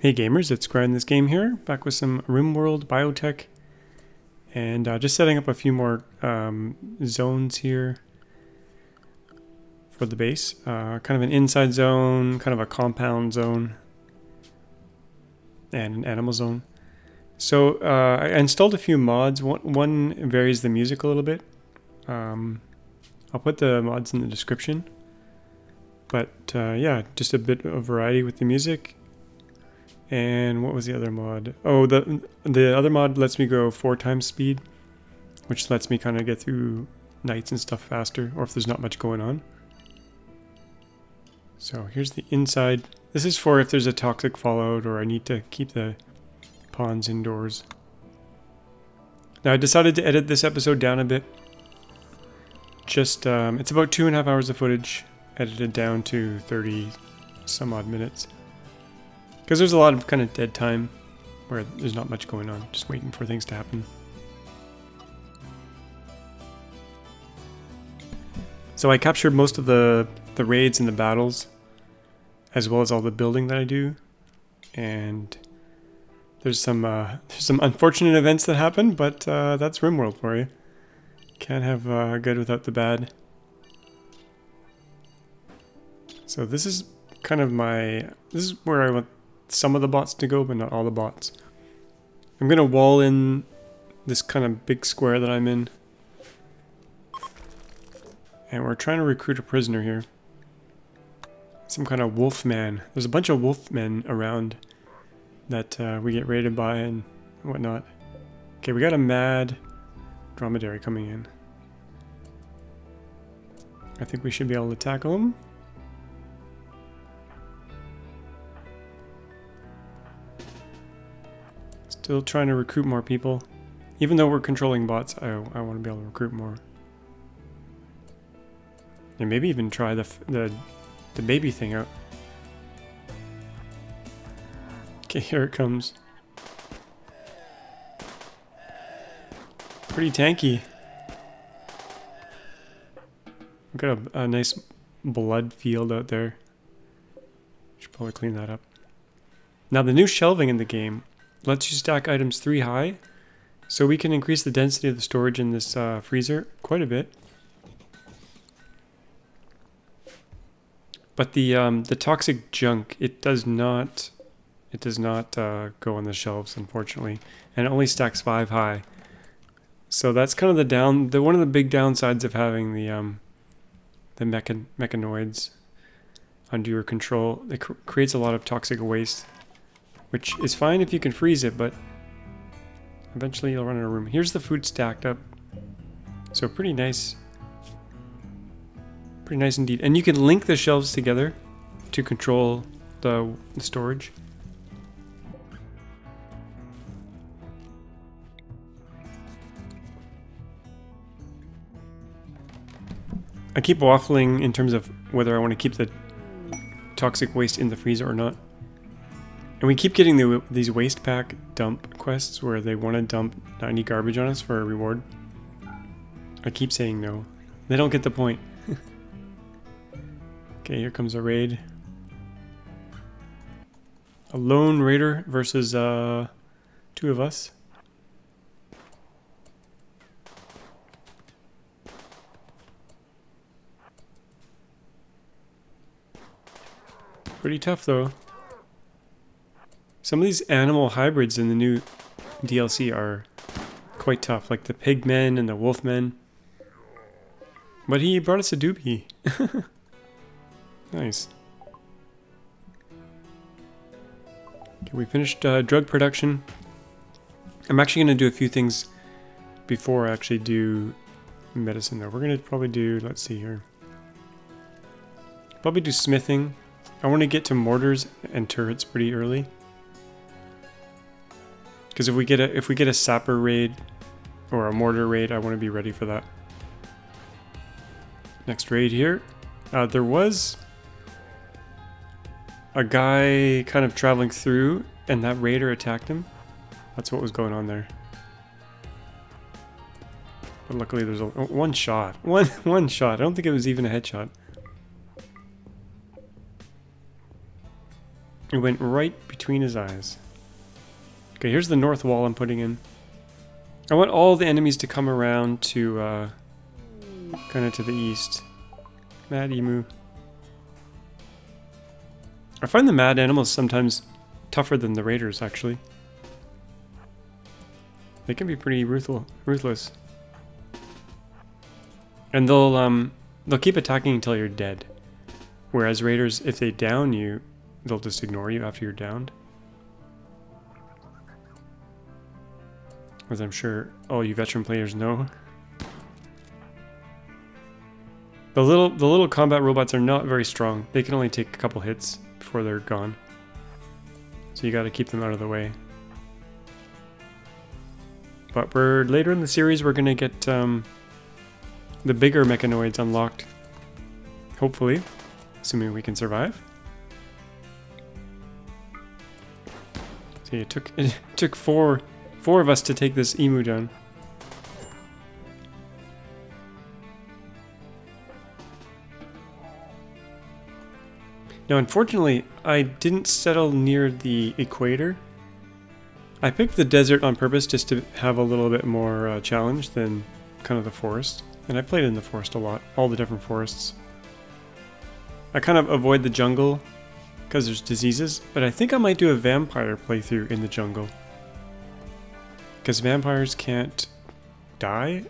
Hey gamers, it's Grind This Game here, back with some RimWorld Biotech, and uh, just setting up a few more um, zones here for the base. Uh, kind of an inside zone, kind of a compound zone, and an animal zone. So uh, I installed a few mods. One, one varies the music a little bit. Um, I'll put the mods in the description. But uh, yeah, just a bit of variety with the music and what was the other mod? Oh, the the other mod lets me go four times speed, which lets me kind of get through nights and stuff faster, or if there's not much going on. So here's the inside. This is for if there's a toxic fallout or I need to keep the pawns indoors. Now I decided to edit this episode down a bit. Just, um, it's about two and a half hours of footage, edited down to 30 some odd minutes. Because there's a lot of kind of dead time where there's not much going on, just waiting for things to happen. So I captured most of the, the raids and the battles, as well as all the building that I do. And there's some uh, there's some unfortunate events that happen, but uh, that's RimWorld for you. Can't have uh, good without the bad. So this is kind of my this is where I want some of the bots to go, but not all the bots. I'm gonna wall in this kind of big square that I'm in. And we're trying to recruit a prisoner here. Some kind of wolf man. There's a bunch of wolf men around that uh, we get raided by and whatnot. Okay, we got a mad dromedary coming in. I think we should be able to tackle him. Still trying to recruit more people. Even though we're controlling bots, I, I want to be able to recruit more. And maybe even try the, the, the baby thing out. Okay, here it comes. Pretty tanky. We've got a, a nice blood field out there. Should probably clean that up. Now the new shelving in the game lets you stack items three high. So we can increase the density of the storage in this uh, freezer quite a bit. But the um, the toxic junk, it does not it does not uh, go on the shelves, unfortunately, and it only stacks five high. So that's kind of the down the one of the big downsides of having the um, the mechan mechanoids under your control. It cr creates a lot of toxic waste which is fine if you can freeze it, but eventually you'll run out of room. Here's the food stacked up. So pretty nice. Pretty nice indeed. And you can link the shelves together to control the, storage. I keep waffling in terms of whether I want to keep the toxic waste in the freezer or not. And we keep getting the, these waste pack dump quests where they want to dump 90 garbage on us for a reward. I keep saying no. They don't get the point. okay, here comes a raid. A lone raider versus uh, two of us. Pretty tough though. Some of these animal hybrids in the new DLC are quite tough, like the pigmen and the wolfmen. But he brought us a doobie. nice. Okay, we finished uh, drug production. I'm actually going to do a few things before I actually do medicine though. We're going to probably do, let's see here. Probably do smithing. I want to get to mortars and turrets pretty early. Because if we get a if we get a sapper raid or a mortar raid, I want to be ready for that. Next raid here. Uh, there was a guy kind of traveling through and that raider attacked him. That's what was going on there. But luckily there's a one shot. One one shot. I don't think it was even a headshot. It went right between his eyes. Okay, here's the north wall I'm putting in. I want all the enemies to come around to, uh, kind of to the east. Mad emu. I find the mad animals sometimes tougher than the raiders, actually. They can be pretty ruthful, ruthless. And they'll, um, they'll keep attacking until you're dead. Whereas raiders, if they down you, they'll just ignore you after you're downed. As I'm sure all you veteran players know. The little the little combat robots are not very strong. They can only take a couple hits before they're gone. So you gotta keep them out of the way. But we're later in the series we're gonna get um, the bigger mechanoids unlocked. Hopefully. Assuming we can survive. See it took it took four four of us to take this emu down. Now, unfortunately, I didn't settle near the equator. I picked the desert on purpose just to have a little bit more uh, challenge than kind of the forest. And I played in the forest a lot, all the different forests. I kind of avoid the jungle because there's diseases, but I think I might do a vampire playthrough in the jungle. Because vampires can't die.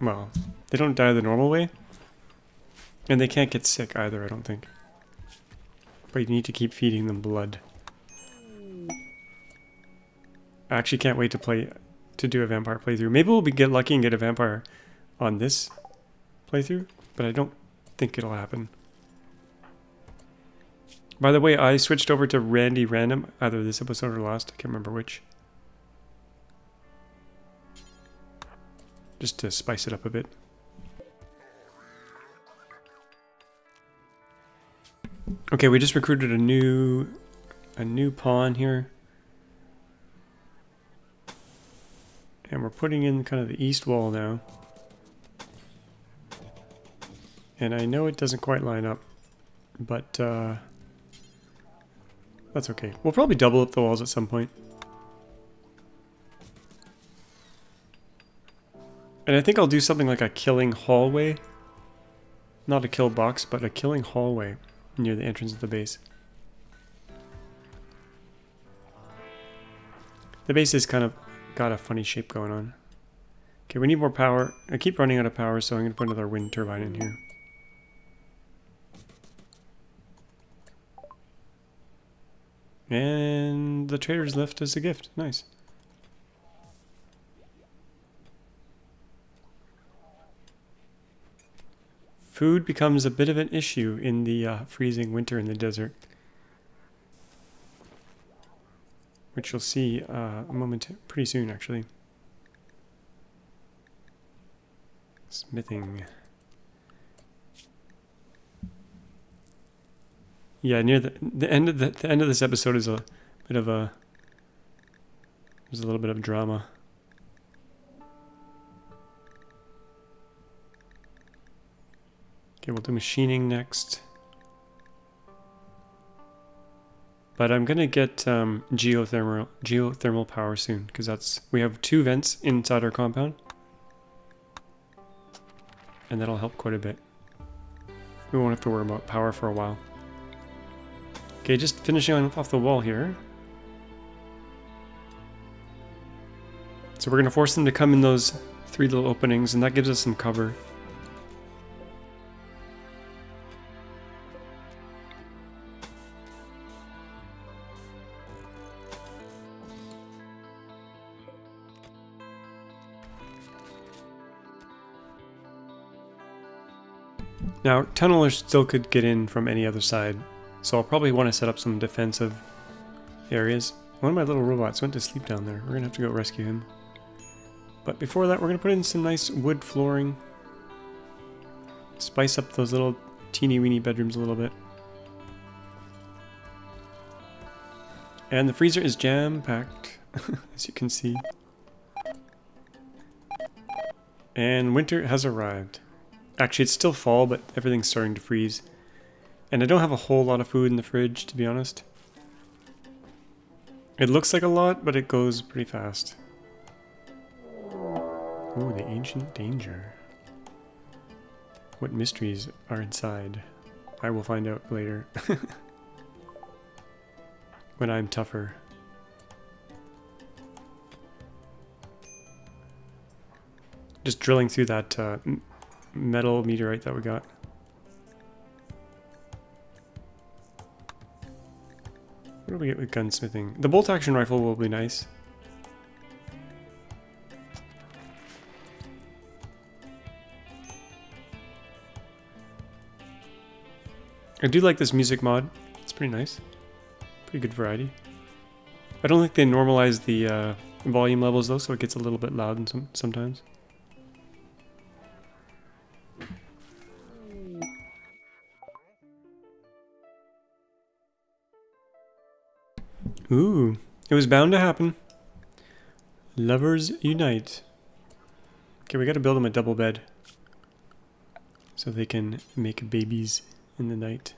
Well, they don't die the normal way. And they can't get sick either, I don't think. But you need to keep feeding them blood. I actually can't wait to play to do a vampire playthrough. Maybe we'll be, get lucky and get a vampire on this playthrough, but I don't think it'll happen. By the way, I switched over to Randy Random, either this episode or last, I can't remember which. Just to spice it up a bit. Okay, we just recruited a new a new pawn here. And we're putting in kind of the east wall now. And I know it doesn't quite line up, but uh, that's okay. We'll probably double up the walls at some point. And I think I'll do something like a killing hallway. Not a kill box, but a killing hallway near the entrance of the base. The base is kind of got a funny shape going on. Okay, we need more power. I keep running out of power, so I'm going to put another wind turbine in here. And the trader's left as a gift. Nice. Food becomes a bit of an issue in the uh, freezing winter in the desert. Which you'll see uh, a moment pretty soon, actually. Smithing. Yeah, near the the end of the, the end of this episode is a bit of a there's a little bit of drama. Okay, we'll do machining next. But I'm gonna get um, geothermal geothermal power soon because that's we have two vents inside our compound, and that'll help quite a bit. We won't have to worry about power for a while. Okay, just finishing off the wall here. So we're gonna force them to come in those three little openings, and that gives us some cover. Now, tunnelers still could get in from any other side, so I'll probably want to set up some defensive areas. One of my little robots went to sleep down there. We're going to have to go rescue him. But before that, we're going to put in some nice wood flooring. Spice up those little teeny weeny bedrooms a little bit. And the freezer is jam-packed, as you can see. And winter has arrived. Actually, it's still fall, but everything's starting to freeze. And I don't have a whole lot of food in the fridge, to be honest. It looks like a lot, but it goes pretty fast. Oh, the ancient danger. What mysteries are inside? I will find out later. when I'm tougher. Just drilling through that uh, metal meteorite that we got. What do we get with gunsmithing? The bolt action rifle will be nice. I do like this music mod. It's pretty nice. Pretty good variety. I don't think they normalize the uh, volume levels though, so it gets a little bit loud some, sometimes. Ooh, it was bound to happen. Lovers unite. Okay, we gotta build them a double bed. So they can make babies in the night.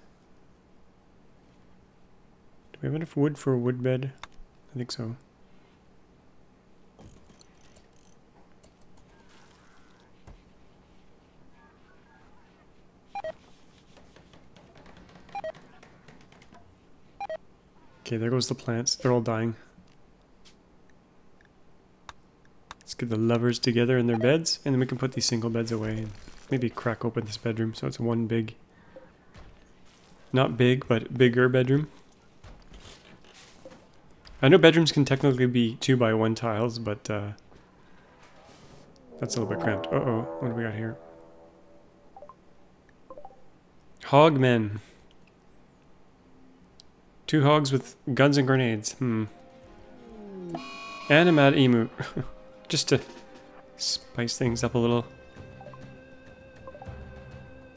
Do we have enough wood for a wood bed? I think so. Okay, there goes the plants. They're all dying. Let's get the lovers together in their beds, and then we can put these single beds away. And maybe crack open this bedroom so it's one big, not big, but bigger bedroom. I know bedrooms can technically be two by one tiles, but uh, that's a little bit cramped. Uh-oh, what do we got here? Hogmen. Two hogs with guns and grenades. Hmm. And a mad emu. Just to spice things up a little.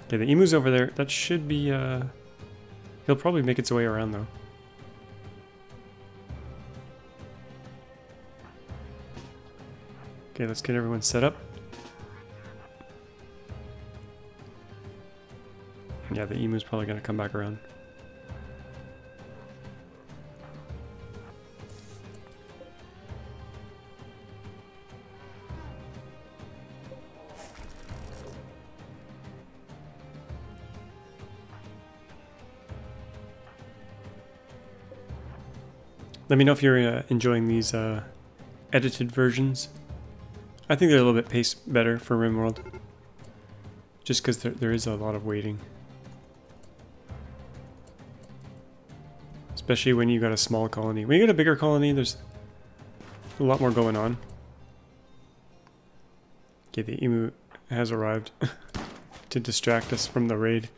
Okay, the emu's over there. That should be, uh... He'll probably make its way around, though. Okay, let's get everyone set up. Yeah, the emu's probably to come back around. Let me know if you're uh, enjoying these uh, edited versions. I think they're a little bit paced better for RimWorld. Just because there, there is a lot of waiting. Especially when you got a small colony. When you got a bigger colony, there's a lot more going on. Okay, the emu has arrived to distract us from the raid.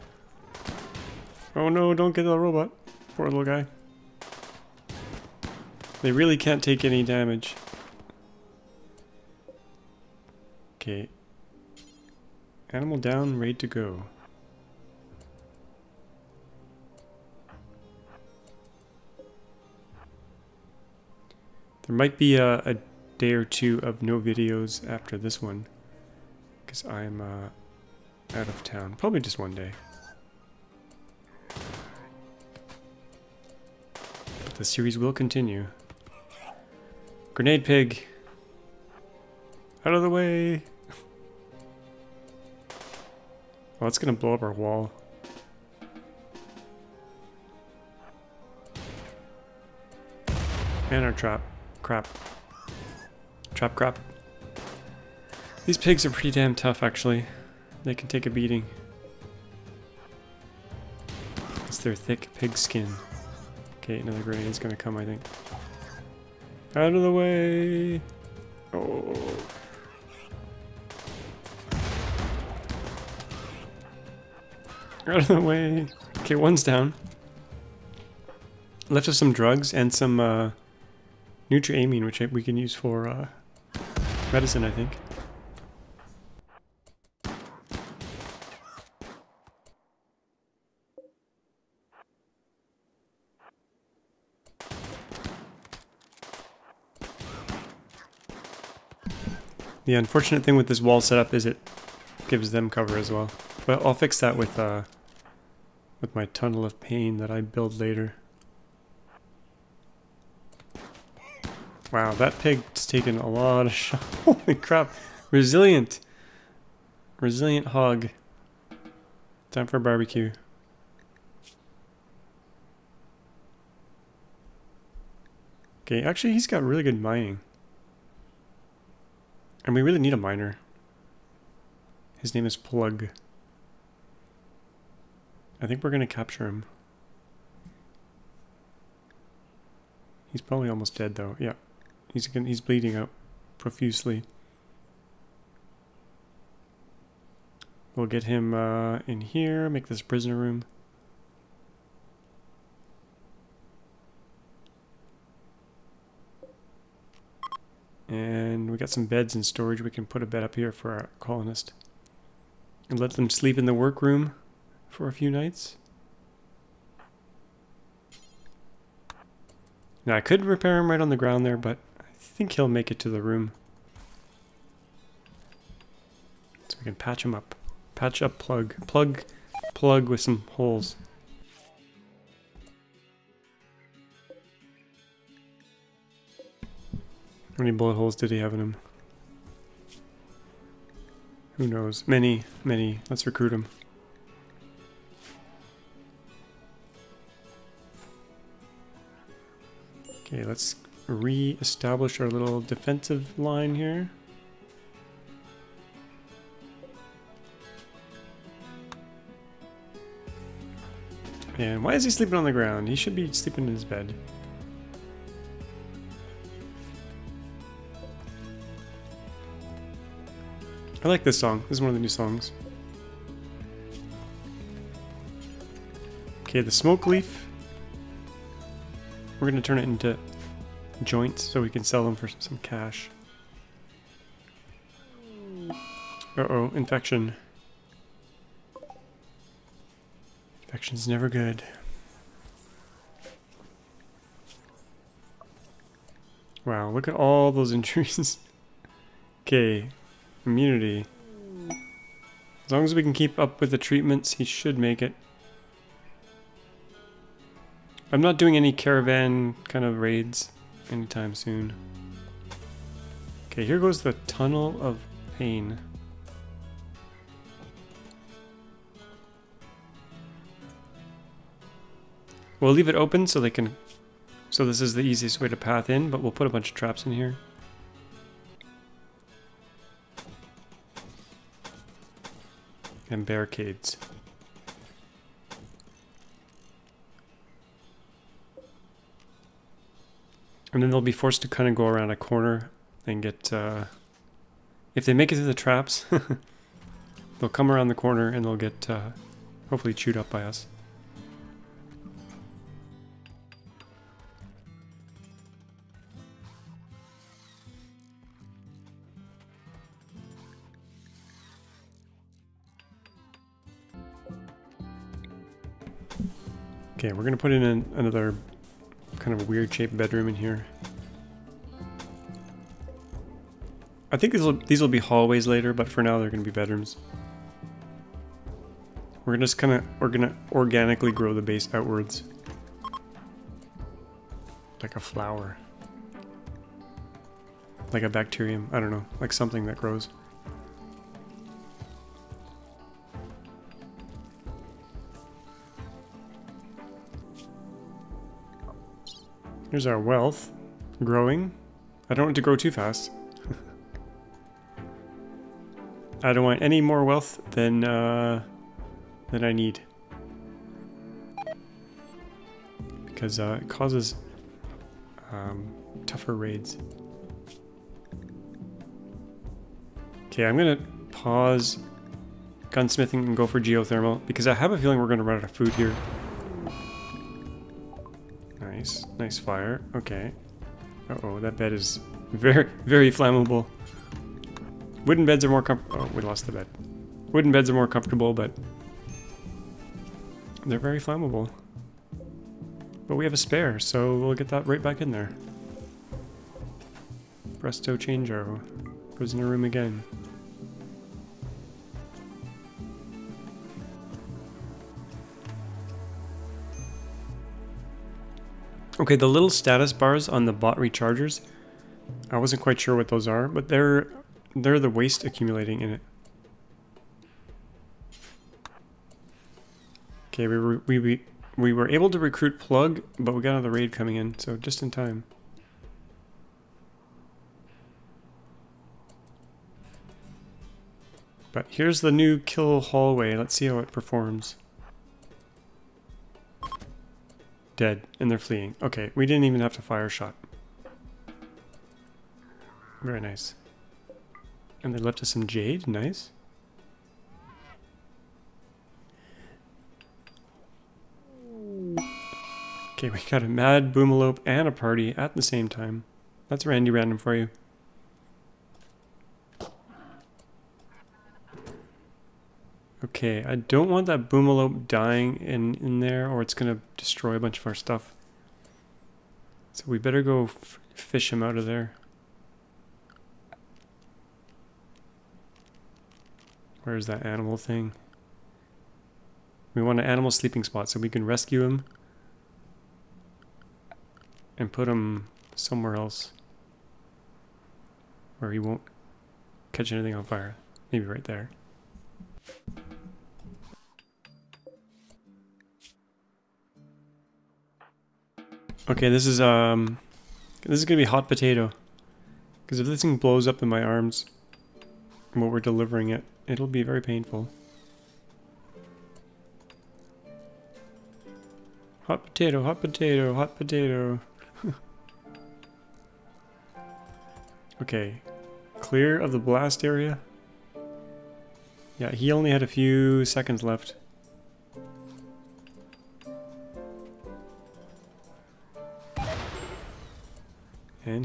Oh no, don't get the robot. Poor little guy. They really can't take any damage. Okay. Animal down, ready to go. There might be a, a day or two of no videos after this one. Because I'm uh, out of town. Probably just one day. But the series will continue. Grenade pig. Out of the way. Oh, it's gonna blow up our wall. And our trap. Crap. Trap crap. These pigs are pretty damn tough, actually. They can take a beating. It's their thick pig skin. Okay, another grenade is gonna come, I think. Out of the way! Oh. Out of the way. Okay, one's down. Left us some drugs and some uh, Neutroamine, which we can use for uh, medicine, I think. The unfortunate thing with this wall setup is it gives them cover as well. But I'll fix that with uh, with my tunnel of pain that I build later. Wow, that pig's taken a lot of shots. Holy crap. Resilient. Resilient hog. Time for barbecue. Okay, actually he's got really good mining. And we really need a miner. His name is Plug. I think we're going to capture him. He's probably almost dead though. Yeah. He's he's bleeding out profusely. We'll get him uh, in here, make this prisoner room. And we got some beds in storage. We can put a bed up here for our colonist. And let them sleep in the workroom for a few nights. Now I could repair him right on the ground there, but I think he'll make it to the room. So we can patch him up. Patch up plug. Plug, plug with some holes. Many bullet holes did he have in him? Who knows? Many, many. Let's recruit him. Okay, let's re-establish our little defensive line here. And why is he sleeping on the ground? He should be sleeping in his bed. I like this song. This is one of the new songs. Okay, the smoke leaf. We're going to turn it into joints so we can sell them for some cash. Uh-oh, infection. Infection's never good. Wow, look at all those injuries. okay, Immunity. As long as we can keep up with the treatments, he should make it. I'm not doing any caravan kind of raids anytime soon. Okay, here goes the Tunnel of Pain. We'll leave it open so they can... So this is the easiest way to path in, but we'll put a bunch of traps in here. And barricades. And then they'll be forced to kind of go around a corner and get, uh, if they make it through the traps, they'll come around the corner and they'll get, uh, hopefully chewed up by us. Okay, we're gonna put in an, another kind of weird shaped bedroom in here. I think these will these will be hallways later, but for now they're gonna be bedrooms. We're just kind of we're gonna organically grow the base outwards, like a flower, like a bacterium. I don't know, like something that grows. Here's our wealth. Growing. I don't want to grow too fast. I don't want any more wealth than, uh, than I need. Because uh, it causes um, tougher raids. Okay, I'm to pause gunsmithing and go for geothermal because I have a feeling we're to run out of food here. Nice. Fire. Okay. Uh-oh, that bed is very, very flammable. Wooden beds are more comfortable. Oh, we lost the bed. Wooden beds are more comfortable, but they're very flammable. But we have a spare, so we'll get that right back in there. Presto changeo. Prisoner room again. Okay, the little status bars on the bot rechargers, I wasn't quite sure what those are, but they're they're the waste accumulating in it. Okay, we were we, we we were able to recruit Plug, but we got another raid coming in, so just in time. But here's the new kill hallway. Let's see how it performs. Dead, and they're fleeing. Okay, we didn't even have to fire a shot. Very nice. And they left us some jade. Nice. Okay, we got a mad boomalope and a party at the same time. That's Randy Random for you. Okay, I don't want that boomalope dying in, in there or it's going to destroy a bunch of our stuff. So we better go fish him out of there. Where's that animal thing? We want an animal sleeping spot so we can rescue him and put him somewhere else where he won't catch anything on fire. Maybe right there. Okay, this is um this is gonna be hot potato. Because if this thing blows up in my arms while we're delivering it, It'll be very painful. Hot potato, hot potato, hot potato. okay. Clear of the blast area. Yeah, he only had a few seconds left.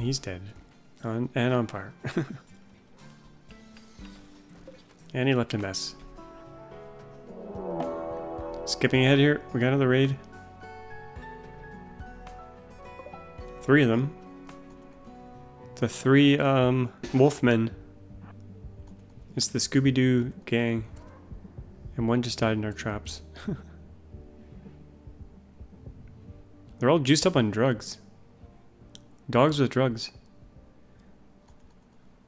He's dead. On, and on fire. And he left a mess. Skipping ahead here, we got another raid. Three of them. The three um, wolfmen. It's the Scooby-Doo gang. And one just died in our traps. They're all juiced up on drugs. Dogs with drugs.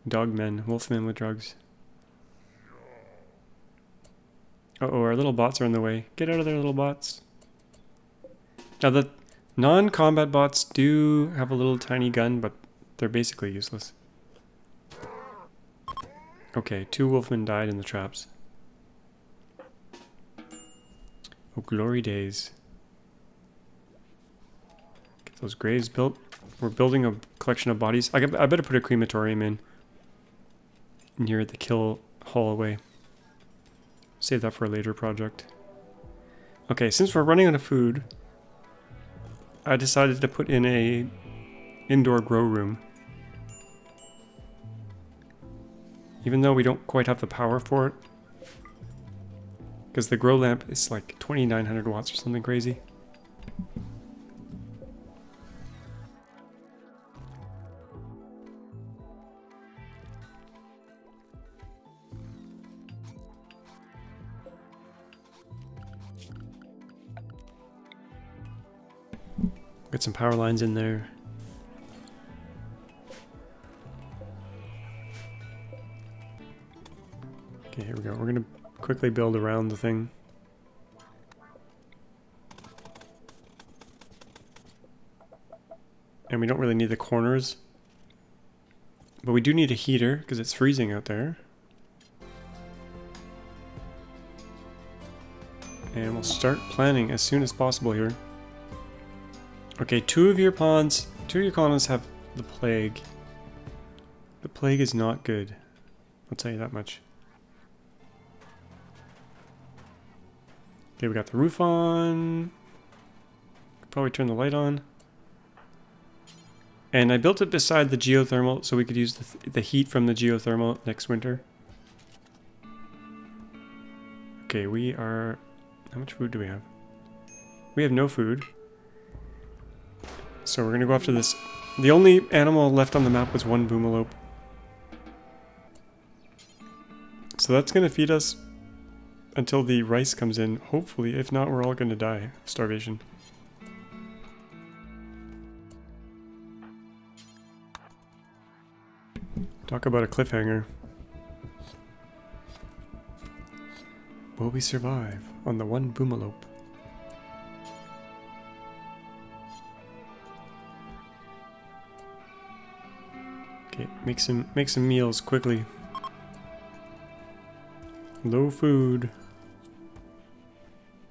Dog men, wolfmen with drugs. Uh-oh, our little bots are in the way. Get out of there, little bots. Now, the non-combat bots do have a little tiny gun, but they're basically useless. Okay, two wolfmen died in the traps. Oh, glory days. Get those graves built. We're building a collection of bodies. I, I better put a crematorium in near the kill hallway. Save that for a later project. Okay, since we're running out of food, I decided to put in a indoor grow room. Even though we don't quite have the power for it. Because the grow lamp is like 2900 watts or something crazy. Some power lines in there. Okay, here we go. We're going to quickly build around the thing. And we don't really need the corners. But we do need a heater because it's freezing out there. And we'll start planning as soon as possible here. Okay, two of your pawns, two of your colonists have the plague. The plague is not good. I'll tell you that much. Okay, we got the roof on. Could probably turn the light on. And I built it beside the geothermal so we could use the, th the heat from the geothermal next winter. Okay, we are... How much food do we have? We have no food. So we're gonna go after this. The only animal left on the map was one boomalope. So that's gonna feed us until the rice comes in, hopefully. If not, we're all gonna die of starvation. Talk about a cliffhanger. Will we survive on the one boomalope? Make some make some meals quickly. Low food.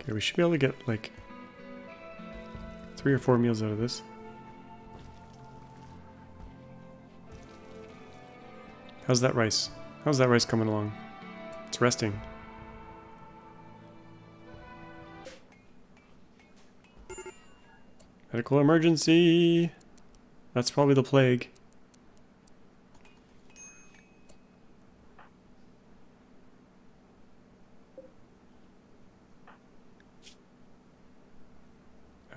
Okay, we should be able to get like three or four meals out of this. How's that rice? How's that rice coming along? It's resting. Medical emergency! That's probably the plague.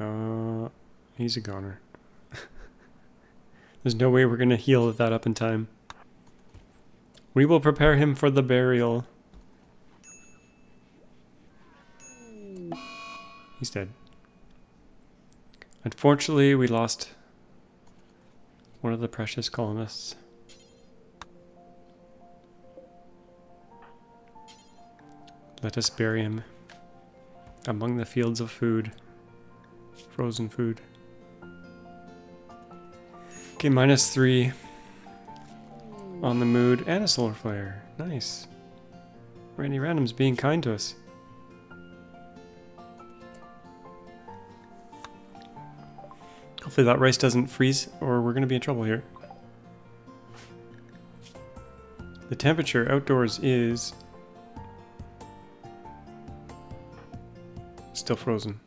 Uh, he's a goner. There's no way we're gonna heal that up in time. We will prepare him for the burial. He's dead. Unfortunately, we lost one of the precious colonists. Let us bury him among the fields of food. Frozen food. Okay, minus three on the mood and a solar flare. Nice. Randy Random's being kind to us. Hopefully that rice doesn't freeze or we're going to be in trouble here. The temperature outdoors is still frozen.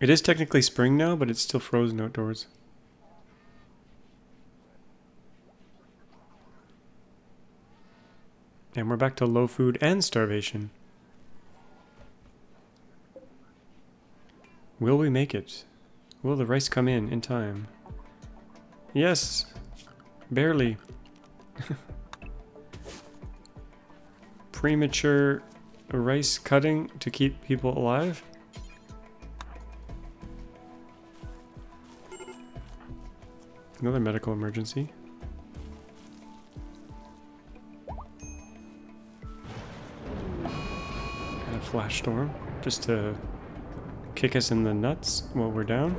It is technically spring now, but it's still frozen outdoors. And we're back to low food and starvation. Will we make it? Will the rice come in in time? Yes! Barely. Premature rice cutting to keep people alive? Another medical emergency. And a flash storm, just to kick us in the nuts while we're down.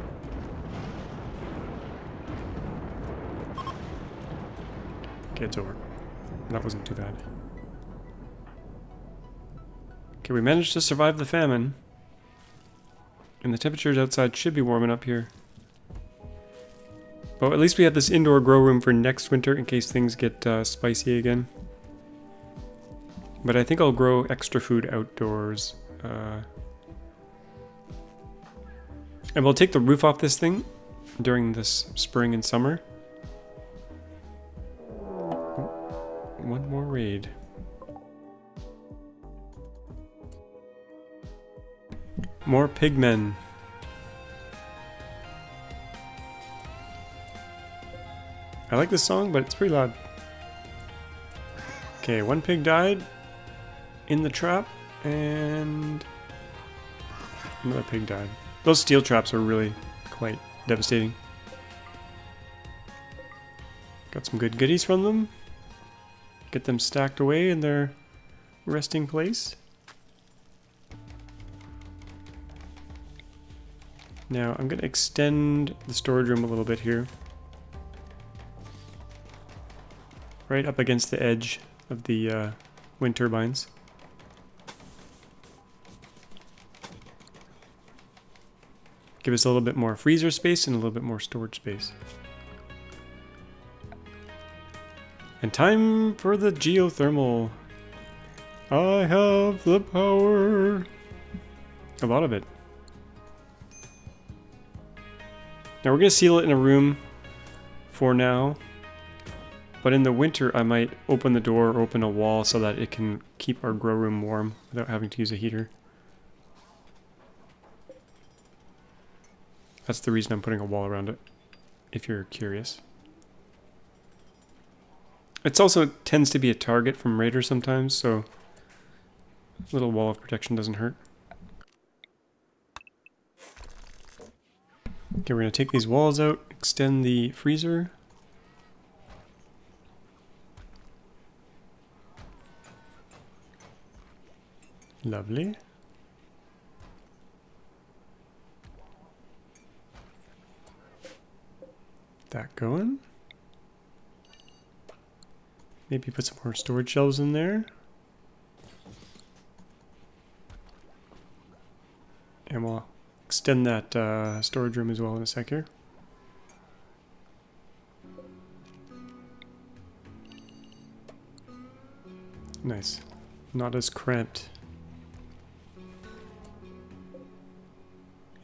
Okay, it's over. That wasn't too bad. Okay, we managed to survive the famine. And the temperatures outside should be warming up here. But at least we have this indoor grow room for next winter in case things get uh, spicy again. But I think I'll grow extra food outdoors. Uh, and we'll take the roof off this thing during this spring and summer. Oh, one more raid. More pigmen. I like this song, but it's pretty loud. Okay, one pig died in the trap, and another pig died. Those steel traps are really quite devastating. Got some good goodies from them. Get them stacked away in their resting place. Now I'm going to extend the storage room a little bit here. Right up against the edge of the uh, wind turbines. Give us a little bit more freezer space and a little bit more storage space. And time for the geothermal. I have the power. A lot of it. Now we're going to seal it in a room for now. But in the winter, I might open the door or open a wall so that it can keep our grow room warm without having to use a heater. That's the reason I'm putting a wall around it, if you're curious. It's also tends to be a target from raiders sometimes, so a little wall of protection doesn't hurt. Okay, we're going to take these walls out, extend the freezer. Lovely. That going. Maybe put some more storage shelves in there. And we'll extend that uh, storage room as well in a sec here. Nice. Not as cramped.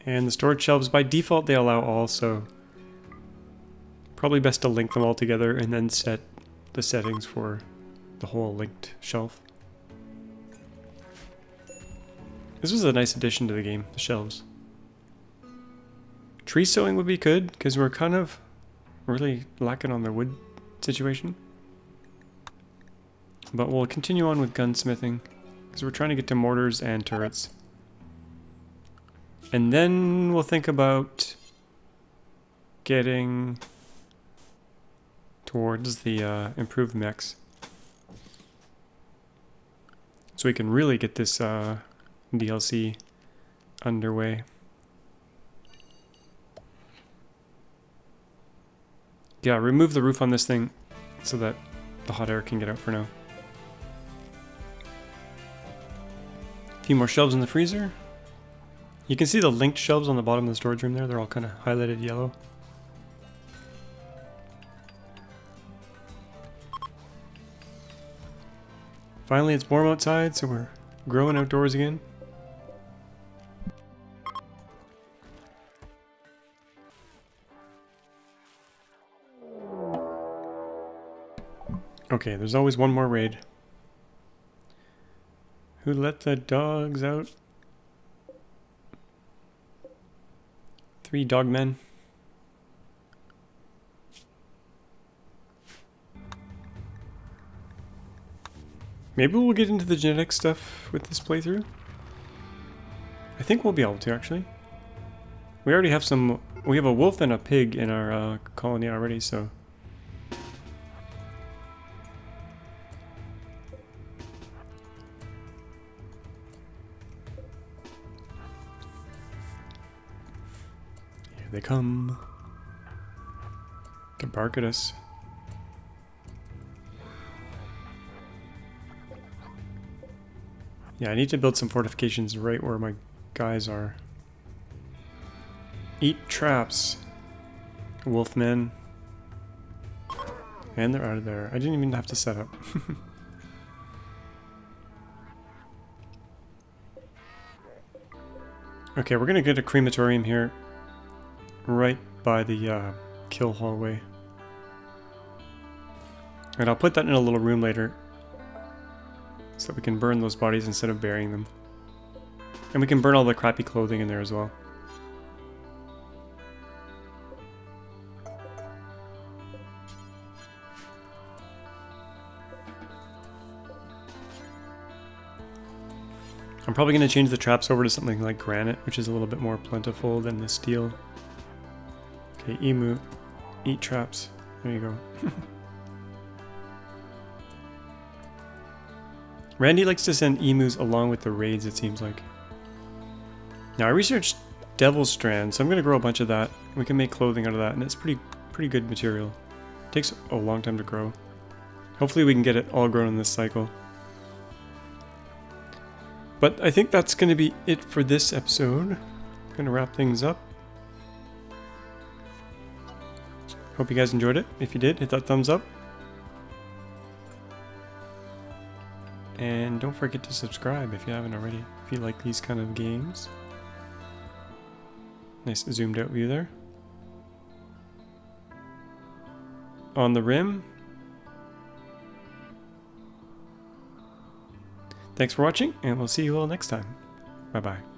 And the storage shelves, by default, they allow all, so probably best to link them all together and then set the settings for the whole linked shelf. This was a nice addition to the game, the shelves. Tree sowing would be good, because we're kind of really lacking on the wood situation. But we'll continue on with gunsmithing, because we're trying to get to mortars and turrets. And then we'll think about getting towards the uh, improved mix. So we can really get this uh, DLC underway. Yeah, remove the roof on this thing so that the hot air can get out for now. A few more shelves in the freezer. You can see the linked shelves on the bottom of the storage room there. They're all kind of highlighted yellow. Finally, it's warm outside, so we're growing outdoors again. Okay, there's always one more raid. Who let the dogs out? Three dogmen. Maybe we'll get into the genetic stuff with this playthrough. I think we'll be able to, actually. We already have some... We have a wolf and a pig in our uh, colony already, so... they come. Can bark at us. Yeah, I need to build some fortifications right where my guys are. Eat traps. Wolfmen. And they're out of there. I didn't even have to set up. okay, we're gonna get a crematorium here. Right by the uh, kill hallway. And I'll put that in a little room later so that we can burn those bodies instead of burying them. And we can burn all the crappy clothing in there as well. I'm probably going to change the traps over to something like granite, which is a little bit more plentiful than the steel. Okay, emu, eat traps. There you go. Randy likes to send emus along with the raids, it seems like. Now, I researched devilstrand, so I'm going to grow a bunch of that. We can make clothing out of that, and it's pretty pretty good material. It takes a long time to grow. Hopefully we can get it all grown in this cycle. But I think that's going to be it for this episode. I'm going to wrap things up. Hope you guys enjoyed it. If you did, hit that thumbs up. And don't forget to subscribe if you haven't already, if you like these kind of games. Nice zoomed out view there. On the rim. Thanks for watching, and we'll see you all next time. Bye-bye.